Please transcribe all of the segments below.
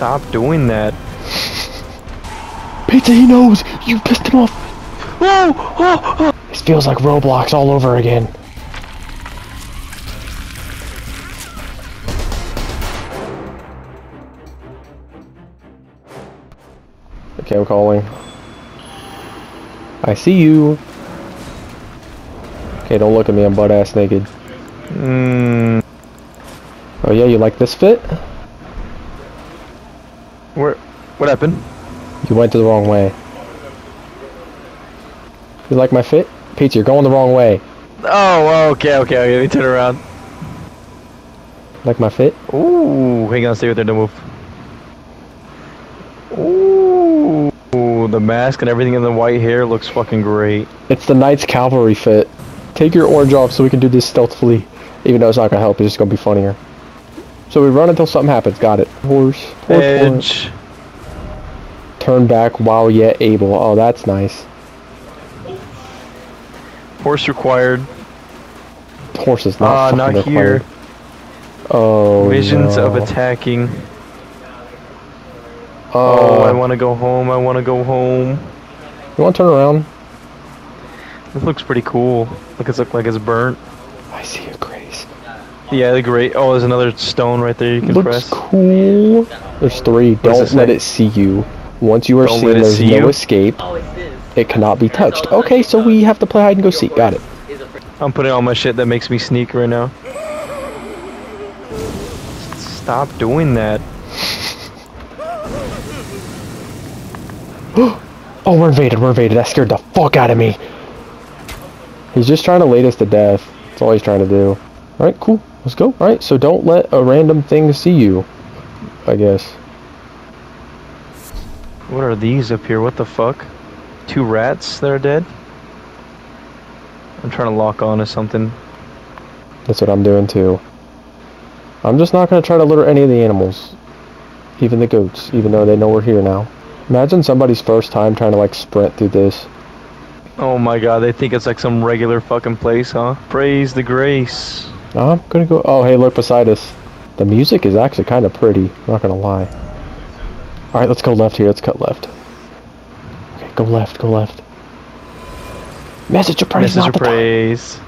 Stop doing that. Pizza, he knows! You pissed him off! Whoa! Oh, oh. This feels like Roblox all over again. Okay, I'm calling. I see you. Okay, don't look at me, I'm butt ass naked. Mm, Oh yeah, you like this fit? Where? What happened? You went the wrong way. You like my fit? Pizza, you're going the wrong way. Oh, okay, okay, okay. Let me turn around. Like my fit? Ooh, hang on, stay right there, don't move. Ooh, the mask and everything in the white hair looks fucking great. It's the Night's Cavalry fit. Take your orange off so we can do this stealthily. Even though it's not gonna help, it's just gonna be funnier. So we run until something happens. Got it. Horse. Horse. horse. Edge. Turn back while yet able. Oh, that's nice. Horse required. Horse is not Ah, fucking not required. here. Oh Visions no. of attacking. Oh, Oh, I want to go home. I want to go home. You want to turn around? This looks pretty cool. Look, it's look like it's burnt. I see a. Yeah, the great. Oh, there's another stone right there you can Looks press. cool. There's three. does Don't let it see you. Once you are Don't seen, there's see no you? escape. Oh, it's this. It cannot be touched. Okay, so we have to play hide and go seek. Got it. I'm putting all my shit that makes me sneak right now. Stop doing that. Oh, we're invaded. We're invaded. That scared the fuck out of me. He's just trying to lead us to death. That's all he's trying to do. Alright, cool. Let's go. Alright, so don't let a random thing see you. I guess. What are these up here? What the fuck? Two rats that are dead? I'm trying to lock on to something. That's what I'm doing too. I'm just not going to try to lure any of the animals. Even the goats, even though they know we're here now. Imagine somebody's first time trying to like sprint through this. Oh my god, they think it's like some regular fucking place, huh? Praise the grace. I'm gonna go. Oh, hey, look beside us. The music is actually kind of pretty. Not gonna lie. All right, let's go left here. Let's cut left. Okay, go left. Go left. Message of praise, Message of the time. praise.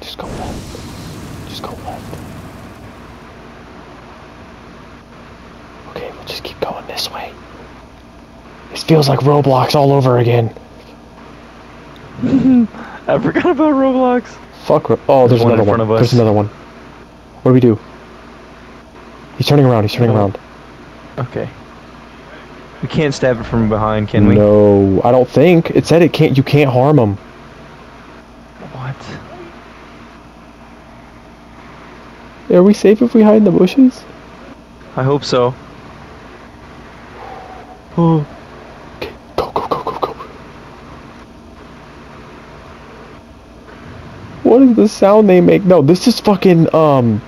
Just go left. Just go left. Okay, we'll just keep going this way. This feels like Roblox all over again. I forgot about Roblox. Fuck. Oh, there's, There's one in another one. There's another one. What do we do? He's turning around. He's turning Oh. around. Okay. We can't stab it from behind, can we? No, I don't think it said it can't. You can't harm him. What? Are we safe if we hide in the bushes? I hope so. Oh, Okay, go, go, go, go, go. What is the sound they make? No, this is fucking um,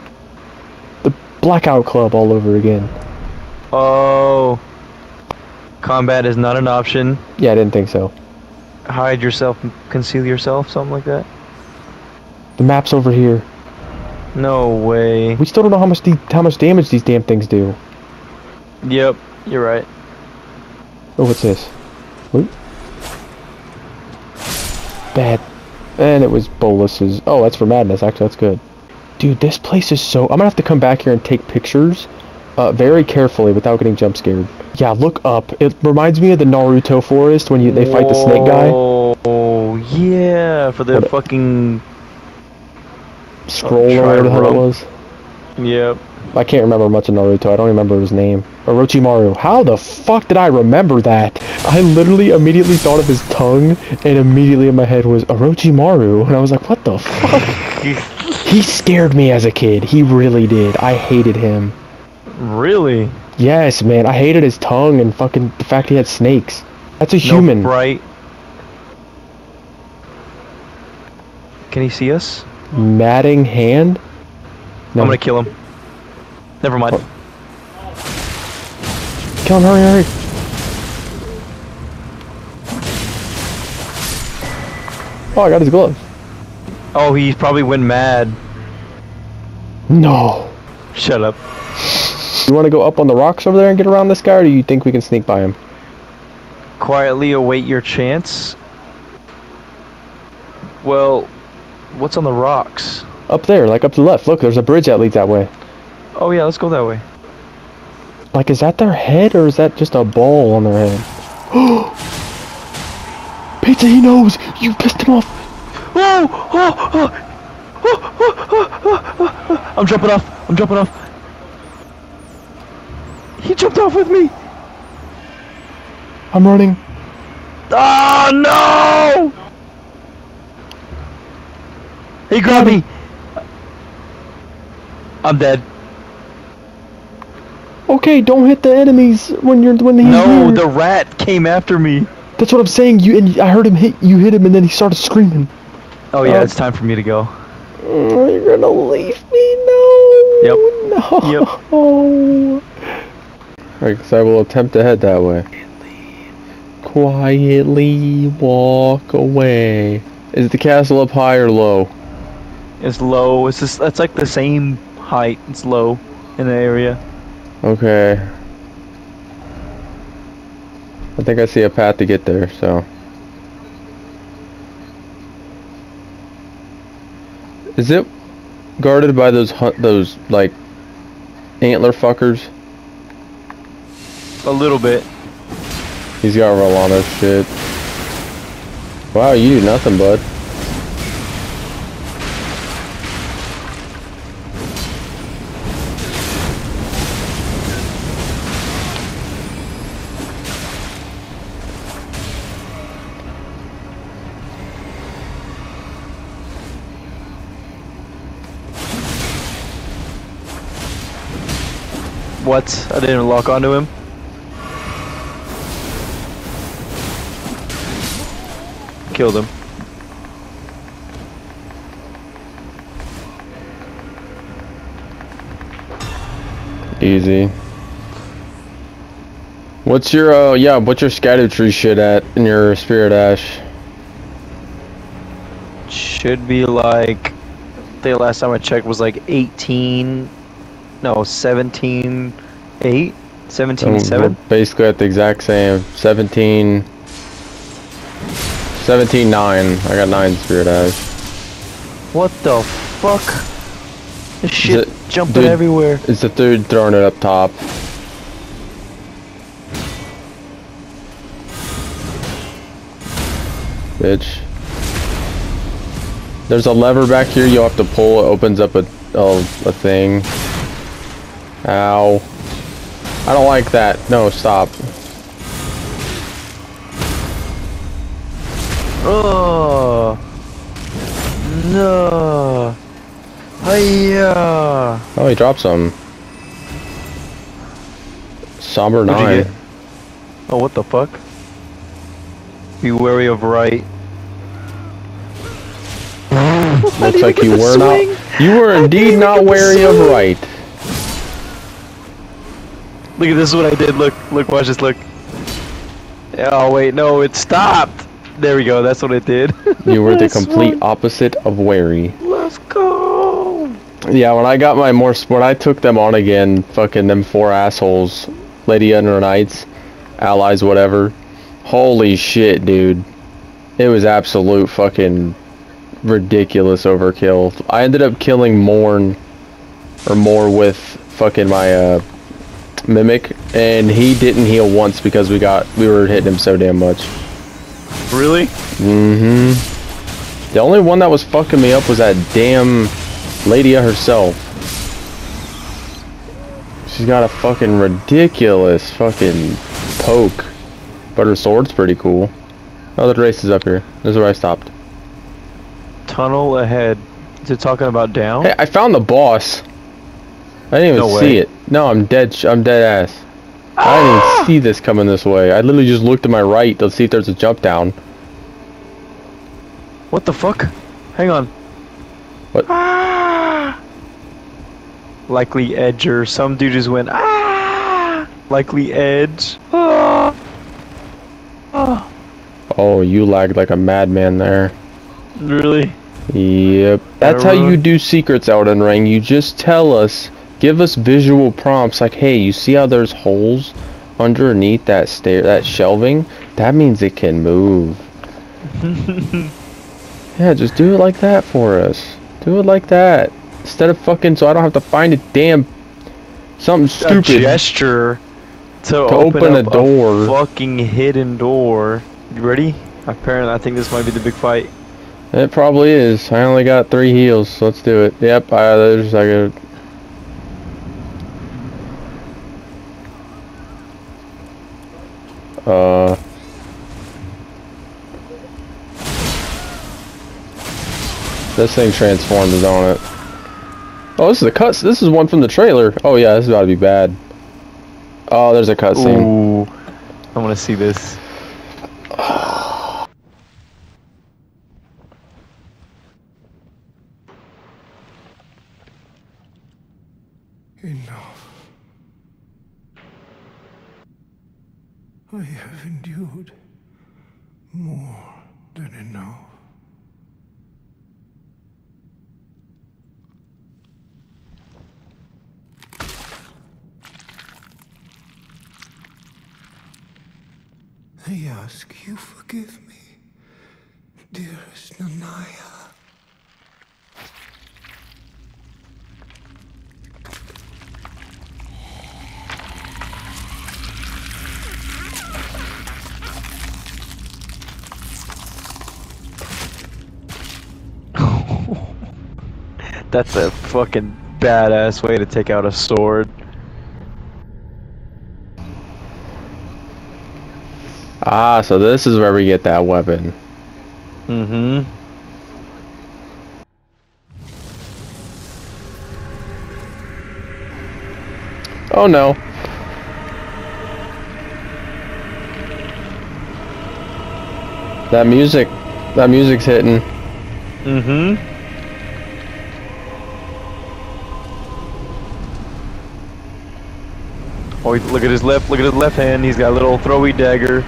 the Blackout Club all over again. oh. Combat is not an option. Yeah, I didn't think so. Hide yourself, conceal yourself, something like that. The map's over here. No way. We still don't know how much how much damage these damn things do. Yep, you're right. Oh, what's this? Wait. Bad. And it was Bolus's. Oh, that's for madness. Actually, that's good. Dude, this place is so. I'm gonna have to come back here and take pictures, uh, very carefully without getting jump scared. Yeah, look up. It reminds me of the Naruto forest when you they fight the snake guy. Oh yeah, for the What- fucking Scroll or whatever the hell it was. yep. I can't remember much of Naruto. I don't remember his name. Orochimaru. How the fuck did I remember that? I literally immediately thought of his tongue, and immediately in my head was Orochimaru, and I was like, what the fuck? he scared me as a kid. He really did. I hated him. really? Yes, man. I hated his tongue and fucking the fact he had snakes. That's a No human. bright. Can he see us? Matting hand? No. I'm gonna kill him. Never mind. Oh. Kill him, hurry, hurry. Oh, I got his glove. Oh, he probably went mad. No. Shut up. You want to go up on the rocks over there and get around this guy, or do you think we can sneak by him? Quietly await your chance. Well, what's on the rocks? Up there, like up to the left. Look, there's a bridge that leads that way. Oh yeah, let's go that way. Like, is that their head, or is that just a ball on their head? Pizza, he knows! You pissed him off! Oh, oh, oh, oh, oh, oh, oh, oh. I'm jumping off. I'm jumping off. He jumped off with me. I'm running. Oh no! He grabbed me. I'm dead. Okay, don't hit the enemies when you're when he's No, near. the rat came after me. That's what I'm saying. You and I heard him hit. You hit him, and then he started screaming. Oh yeah, Oh. it's time for me to go. Oh, you're gonna leave me? No. Yep. No. Alright, so I will attempt to head that way. Quietly walk away. Is the castle up high or low? It's low. It's just it's like the same height. It's low in the area. Okay. I think I see a path to get there, so. Is it guarded by those those like antler fuckers? A little bit. He's got Rellana's shit. Wow, you do nothing, bud. What? I didn't lock onto him. Killed him. Easy. What's your uh yeah, what's your Scadutree shit at in your spirit ash? Should be like. I think last time I checked was like 18. No, 17. 8? 17 Um, we're 7? basically at the exact same 17 17 9. I got 9 spirit eyes. What the fuck? This shit it- jumping dude. everywhere. It's the dude throwing it up top. Bitch. There's a lever back here you have to pull. It opens up a, a, a thing. Ow. I don't like that. No, stop. Oh. No. Hiya. Oh, he dropped some. Somber What'd 9. Oh, what the fuck? Be wary of right. Looks like you were not. You were indeed not wary of right. Look at this is what I did. Look, look, watch this. Look. Oh wait, no, it stopped. There we go. That's what it did. You were the complete one. opposite of wary. Let's go. Yeah, when I got my more, when I took them on again, fucking them four assholes, Lady Under Knights, allies, whatever. Holy shit, dude. It was absolute fucking ridiculous overkill. I ended up killing Morn, or more with fucking my, uh, Mimic, and he didn't heal once because we got, we were hitting him so damn much. Really? Mm-hmm. The only one that was fucking me up was that damn Lydia herself. She's got a fucking ridiculous fucking poke. But her sword's pretty cool. Oh, the race is up here. This is where I stopped. Tunnel ahead. Is it talking about down? Hey, I found the boss. I didn't even No see it. No, I'm dead. Sh- I'm dead ass. I didn't Ah! even see this coming this way. I literally just looked to my right to see if there's a jump down. What the fuck? Hang on. What? Ah! Likely edge or some dude just went ah. Likely edge. Ah. Ah. Oh, you lagged like a madman there. Really? Yep. That's how you do secrets, Elden Ring. You just tell us give us visual prompts like, hey, you see how there's holes underneath that stair, that shelving? That means it can move. yeah, just do it like that for us. Do it like that. Instead of fucking, so I don't have to find a damn something A stupid. gesture to, To open, open a door. fucking hidden door. You ready? Apparently, I think this might be the big fight. It probably is. I only got three heals, so let's do it. Yep, I, there's like a. Uh. This thing transformed is on it. Oh, this is a cut. This is one from the trailer. Oh yeah, this is about to be bad. Oh, there's a cutscene. Ooh, I want to see this. Enough. I have endured more than enough. I ask you forgive me, dearest Nanaya. That's a fucking badass way to take out a sword. Ah, so this is where we get that weapon. Mm-hmm. Oh no. That music, that music's hitting. Mm-hmm. Oh, he- look at his left. Look at his left hand. He's got a little throwy dagger.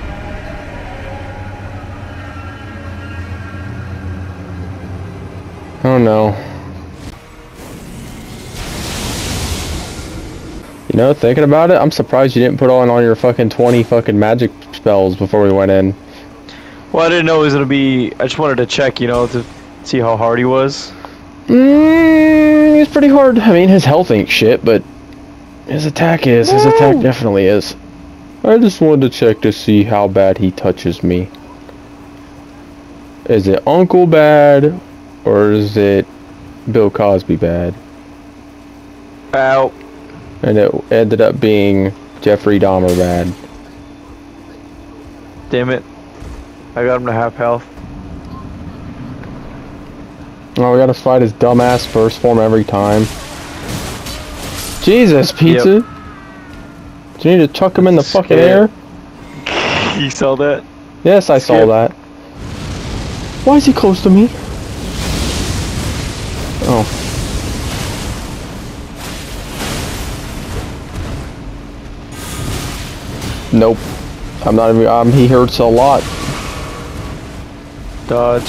Oh no. You know, thinking about it, I'm surprised you didn't put on all your fucking 20 fucking magic spells before we went in. Well, I didn't know it was gonna be. I just wanted to check, you know, to see how hard he was. Mm, it's pretty hard. I mean, his health ain't shit, but his attack is. His attack definitely is. I just wanted to check to see how bad he touches me. Is it Uncle bad, or is it Bill Cosby bad? Ow. And it ended up being Jeffrey Dahmer bad. Damn it. I got him to half health. Oh, we gotta fight his dumbass first form every time. Jesus, pizza! Do you need to chuck him in the fucking air? You saw that? Yes, I saw that. Why is he close to me? Oh. Nope. I'm not even. Um, he hurts a lot. Dodge.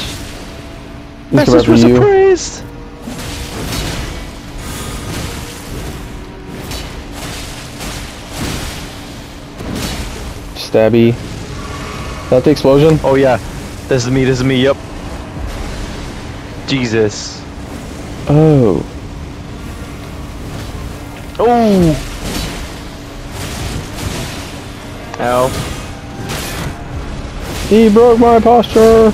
Message was surprised. Stabby. Is that the explosion? Oh yeah. This is me. This is me. Yep. Jesus. Oh. Oh. Ow. He broke my posture.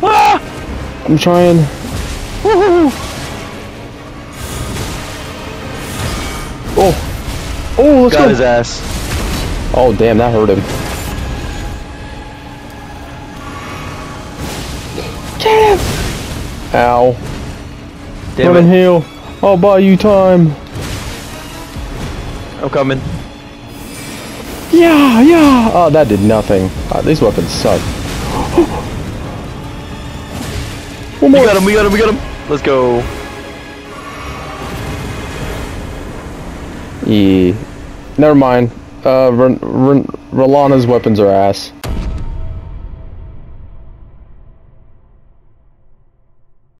Ah! I'm trying. Woohoo! Oh. Oh, let's Got go. his ass. Oh, damn, that hurt him. Get him! Ow. Damn Run and it. heal. I'll buy you time. I'm coming. Yeah, yeah. Oh, that did nothing. Uh, these weapons suck. One We got him. We got him. We got him. Let's go. Yeah. Never mind. Uh, R- R- Rellana's weapons are ass.